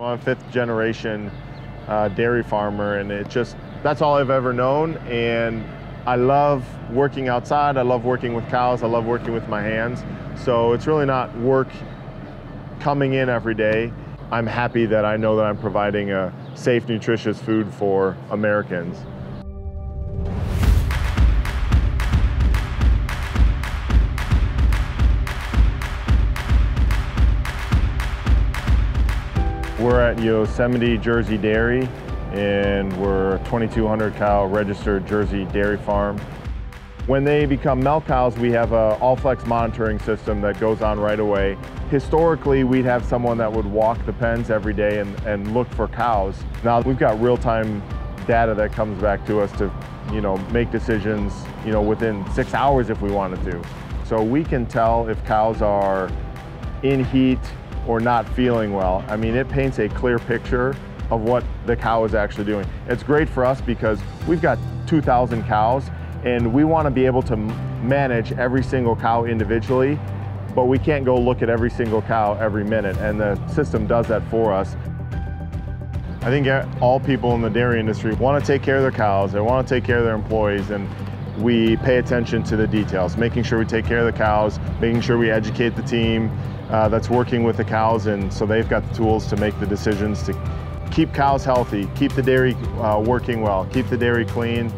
I'm a fifth generation uh, dairy farmer and it just, that's all I've ever known. And I love working outside. I love working with cows. I love working with my hands. So it's really not work coming in every day. I'm happy that I know that I'm providing a safe, nutritious food for Americans. We're at Yosemite Jersey Dairy and we're a 2,200 cow registered Jersey dairy farm. When they become milk cows, we have a Allflex monitoring system that goes on right away. Historically, we'd have someone that would walk the pens every day and, and look for cows. Now we've got real-time data that comes back to us to, you know, make decisions, you know, within six hours if we wanted to. So we can tell if cows are in heat or not feeling well. I mean, it paints a clear picture of what the cow is actually doing. It's great for us because we've got 2,000 cows and we want to be able to manage every single cow individually, but we can't go look at every single cow every minute, and the system does that for us. I think all people in the dairy industry want to take care of their cows, they want to take care of their employees, and we pay attention to the details, making sure we take care of the cows, making sure we educate the team uh, that's working with the cows, and so they've got the tools to make the decisions to keep cows healthy, keep the dairy uh, working well, keep the dairy clean,